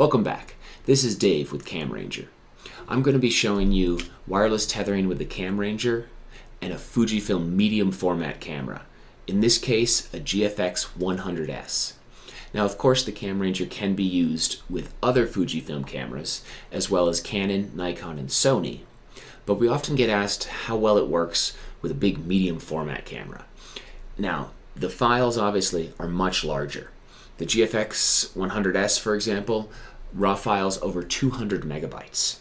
Welcome back. This is Dave with CamRanger. I'm going to be showing you wireless tethering with the CamRanger and a Fujifilm medium format camera. In this case, a GFX 100S. Now, of course, the CamRanger can be used with other Fujifilm cameras, as well as Canon, Nikon, and Sony, but we often get asked how well it works with a big medium format camera. Now, the files obviously are much larger. The GFX 100S, for example, raw files over 200 megabytes.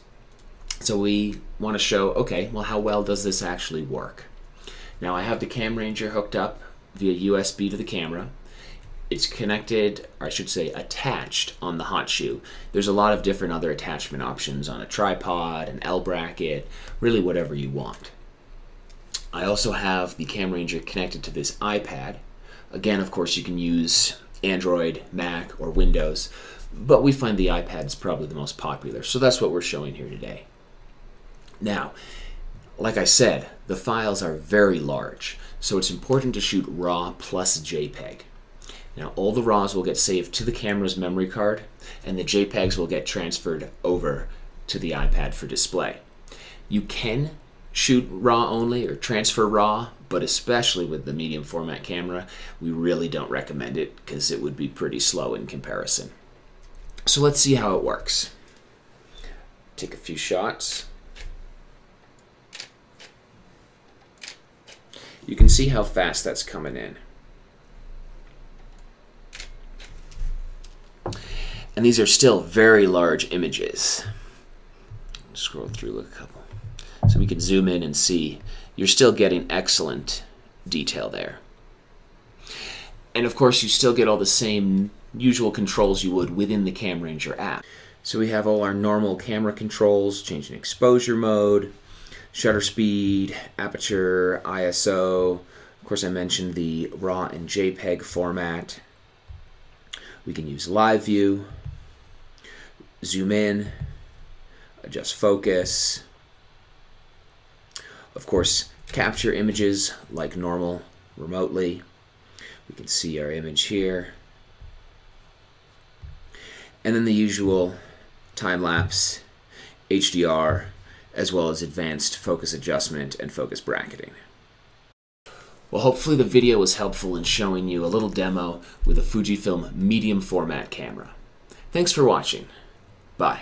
So we want to show, okay, well, how well does this actually work? Now I have the CamRanger hooked up via USB to the camera. It's connected, or I should say attached on the hot shoe. There's a lot of different other attachment options on a tripod, an L bracket, really whatever you want. I also have the CamRanger connected to this iPad. Again, of course, you can use Android, Mac, or Windows, but we find the iPad is probably the most popular, so that's what we're showing here today. Now, like I said, the files are very large, so it's important to shoot RAW plus JPEG. Now, all the RAWs will get saved to the camera's memory card, and the JPEGs will get transferred over to the iPad for display. You can shoot RAW only or transfer RAW, but especially with the medium format camera, we really don't recommend it because it would be pretty slow in comparison. So let's see how it works. Take a few shots. You can see how fast that's coming in. And these are still very large images. Scroll through a couple. So we can zoom in and see you're still getting excellent detail there. And of course, you still get all the same usual controls you would within the CamRanger app. So we have all our normal camera controls, changing exposure mode, shutter speed, aperture, ISO. Of course, I mentioned the RAW and JPEG format. We can use live view, zoom in, adjust focus. Of course, capture images like normal remotely. We can see our image here. And then the usual time lapse, HDR, as well as advanced focus adjustment and focus bracketing. Well, hopefully the video was helpful in showing you a little demo with a Fujifilm medium format camera. Thanks for watching. Bye.